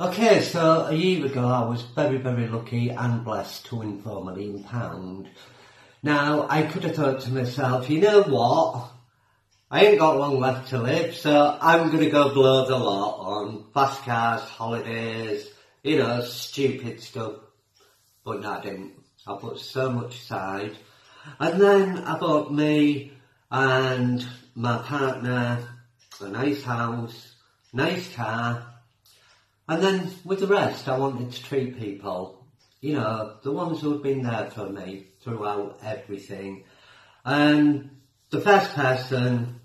Okay, so a year ago I was very, very lucky and blessed to win four million pound. Now, I could have thought to myself, you know what? I ain't got long left to live, so I'm gonna go blow the lot on fast cars, holidays, you know, stupid stuff. But no, I didn't. I put so much aside. And then I bought me and my partner a nice house, nice car, and then with the rest, I wanted to treat people, you know, the ones who had been there for me throughout everything. And the first person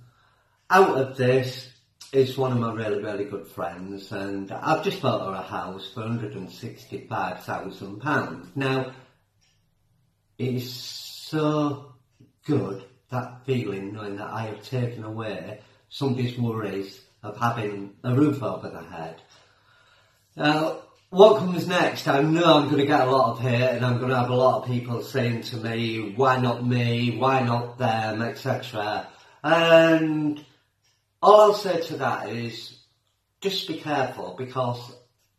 out of this is one of my really, really good friends, and I've just bought her a house for £165,000. Now, it's so good, that feeling, knowing that I have taken away somebody's worries of having a roof over their head. Now, what comes next? I know I'm going to get a lot of hate and I'm going to have a lot of people saying to me, why not me, why not them, etc. And all I'll say to that is, just be careful because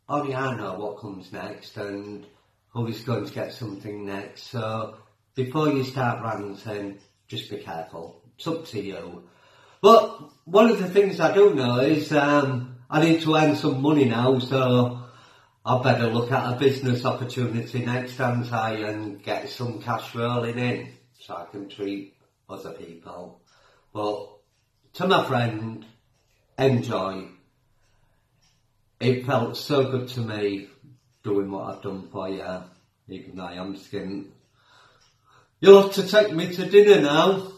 only I know what comes next and who is going to get something next. So before you start ranting, just be careful. It's up to you. But one of the things I do know is um, I need to earn some money now, so I better look at a business opportunity next time I and get some cash rolling in so I can treat other people. But to my friend, enjoy. It felt so good to me doing what I've done for you, even though I am skint. You'll have to take me to dinner now.